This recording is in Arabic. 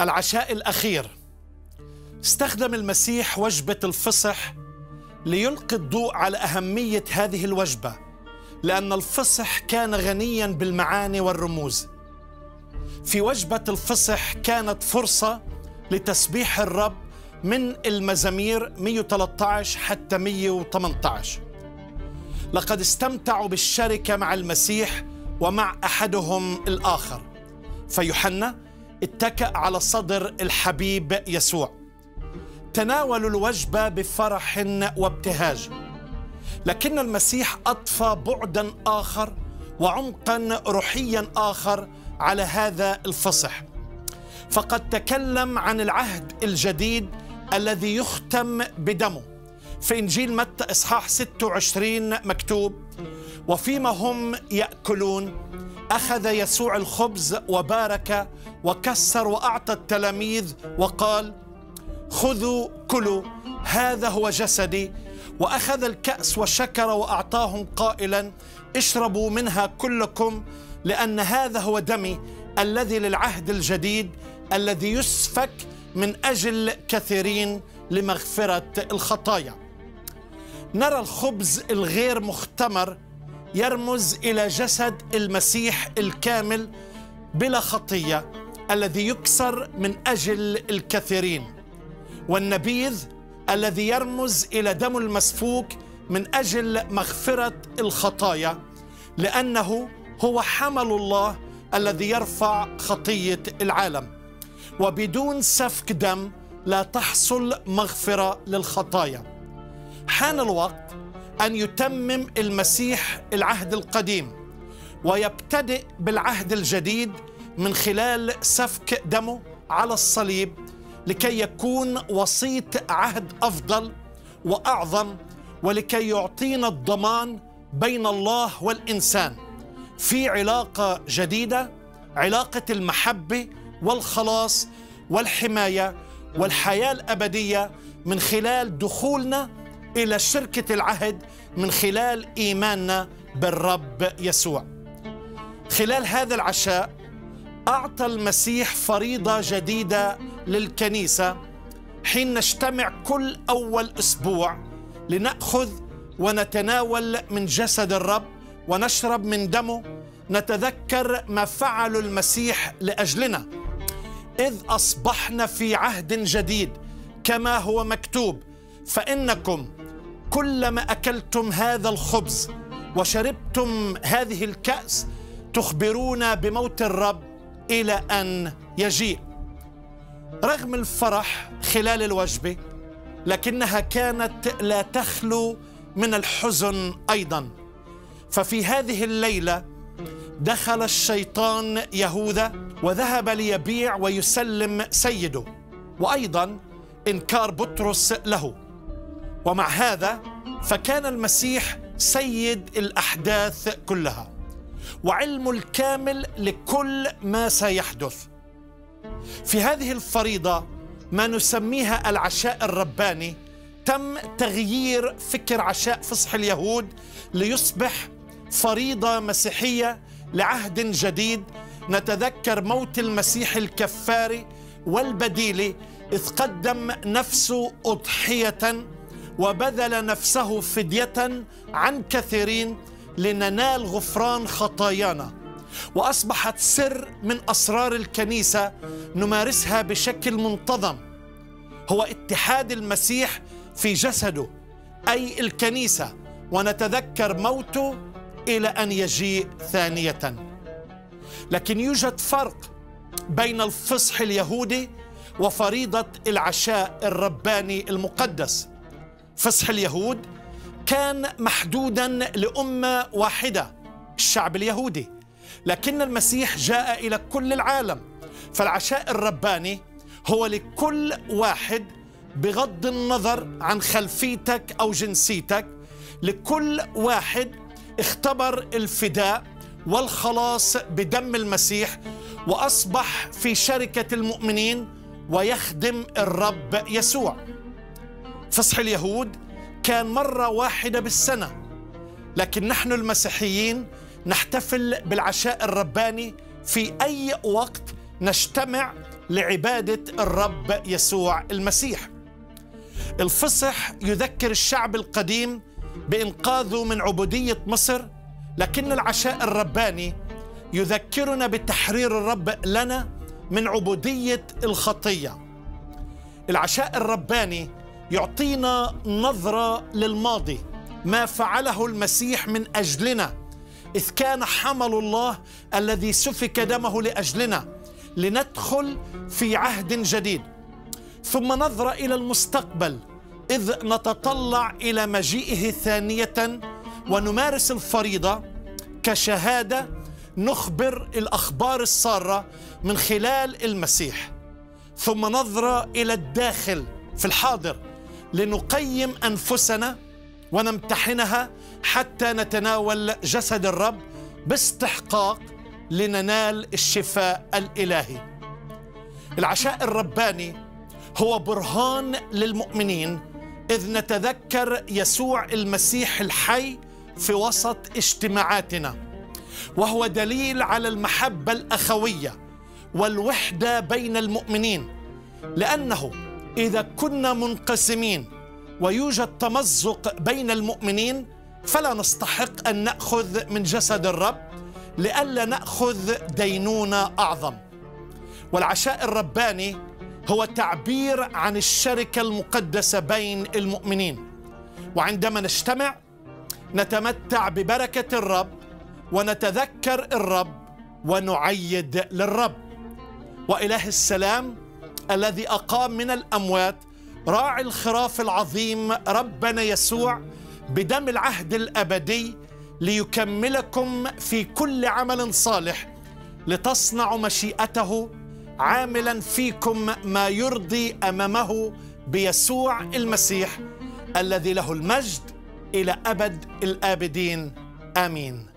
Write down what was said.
العشاء الأخير. استخدم المسيح وجبة الفصح ليلقي الضوء على أهمية هذه الوجبة لأن الفصح كان غنيا بالمعاني والرموز. في وجبة الفصح كانت فرصة لتسبيح الرب من المزامير 113 حتى 118 لقد استمتعوا بالشركة مع المسيح ومع أحدهم الآخر. فيوحنا اتكأ على صدر الحبيب يسوع. تناولوا الوجبة بفرح وابتهاج. لكن المسيح أضفى بعدا آخر وعمقا روحيا آخر على هذا الفصح. فقد تكلم عن العهد الجديد الذي يختم بدمه. في إنجيل متى إصحاح 26 مكتوب وفيما هم يأكلون أخذ يسوع الخبز وبارك وكسر وأعطى التلاميذ وقال خذوا كلوا هذا هو جسدي. وأخذ الكأس وشكر وأعطاهم قائلا اشربوا منها كلكم لأن هذا هو دمي الذي للعهد الجديد الذي يسفك من أجل كثيرين لمغفرة الخطايا. نرى الخبز الغير مختمر يرمز إلى جسد المسيح الكامل بلا خطية الذي يكسر من أجل الكثيرين والنبيذ الذي يرمز إلى دم المسفوك من أجل مغفرة الخطايا لأنه هو حمل الله الذي يرفع خطية العالم. وبدون سفك دم لا تحصل مغفرة للخطايا. حان الوقت أن يتمم المسيح العهد القديم ويبتدئ بالعهد الجديد من خلال سفك دمه على الصليب لكي يكون وسيط عهد أفضل وأعظم ولكي يعطينا الضمان بين الله والإنسان في علاقة جديدة علاقة المحبة والخلاص والحماية والحياة الأبدية من خلال دخولنا إلى شركة العهد من خلال إيماننا بالرب يسوع. خلال هذا العشاء أعطى المسيح فريضة جديدة للكنيسة حين نجتمع كل أول أسبوع لنأخذ ونتناول من جسد الرب ونشرب من دمه نتذكر ما فعل المسيح لأجلنا. إذ أصبحنا في عهد جديد كما هو مكتوب فإنكم كلما أكلتم هذا الخبز وشربتم هذه الكأس تخبرون بموت الرب إلى أن يجيء. رغم الفرح خلال الوجبة لكنها كانت لا تخلو من الحزن أيضا. ففي هذه الليلة دخل الشيطان يهوذا وذهب ليبيع ويسلم سيده وأيضا إنكار بطرس له. ومع هذا فكان المسيح سيد الأحداث كلها وعلم الكامل لكل ما سيحدث. في هذه الفريضة ما نسميها العشاء الرباني تم تغيير فكر عشاء فصح اليهود ليصبح فريضة مسيحية لعهد جديد. نتذكر موت المسيح الكفاري والبديل إذ قدم نفسه أضحية وبذل نفسه فدية عن كثيرين لننال غفران خطايانا. وأصبحت سر من أسرار الكنيسة نمارسها بشكل منتظم. هو اتحاد المسيح في جسده أي الكنيسة ونتذكر موته إلى أن يجيء ثانية. لكن يوجد فرق بين الفصح اليهودي وفريضة العشاء الرباني المقدس. فصح اليهود كان محدودا لأمة واحدة الشعب اليهودي. لكن المسيح جاء إلى كل العالم. فالعشاء الرباني هو لكل واحد بغض النظر عن خلفيتك أو جنسيتك لكل واحد اختبر الفداء والخلاص بدم المسيح وأصبح في شركة المؤمنين ويخدم الرب يسوع. فصح اليهود كان مرة واحدة بالسنة. لكن نحن المسيحيين نحتفل بالعشاء الرباني في أي وقت نجتمع لعبادة الرب يسوع المسيح. الفصح يذكر الشعب القديم بإنقاذه من عبودية مصر لكن العشاء الرباني يذكرنا بتحرير الرب لنا من عبودية الخطية. العشاء الرباني يعطينا نظرة للماضي ما فعله المسيح من أجلنا. إذ كان حمل الله الذي سفك دمه لأجلنا لندخل في عهد جديد. ثم نظرة إلى المستقبل إذ نتطلع إلى مجيئه ثانية ونمارس الفريضة كشهادة نخبر الأخبار السارة من خلال المسيح. ثم نظرة إلى الداخل في الحاضر لنقيم أنفسنا ونمتحنها حتى نتناول جسد الرب باستحقاق لننال الشفاء الإلهي. العشاء الرباني هو برهان للمؤمنين إذ نتذكر يسوع المسيح الحي في وسط اجتماعاتنا وهو دليل على المحبة الأخوية والوحدة بين المؤمنين لأنه إذا كنا منقسمين ويوجد تمزق بين المؤمنين فلا نستحق أن نأخذ من جسد الرب لئلا نأخذ دينونه أعظم. والعشاء الرباني هو تعبير عن الشركة المقدسة بين المؤمنين. وعندما نجتمع نتمتع ببركة الرب ونتذكر الرب ونعيد للرب. وإله السلام الذي أقام من الأموات راعي الخراف العظيم ربنا يسوع بدم العهد الأبدي ليكملكم في كل عمل صالح لتصنعوا مشيئته عاملا فيكم ما يرضي أمامه بيسوع المسيح الذي له المجد إلى أبد الآبدين. آمين.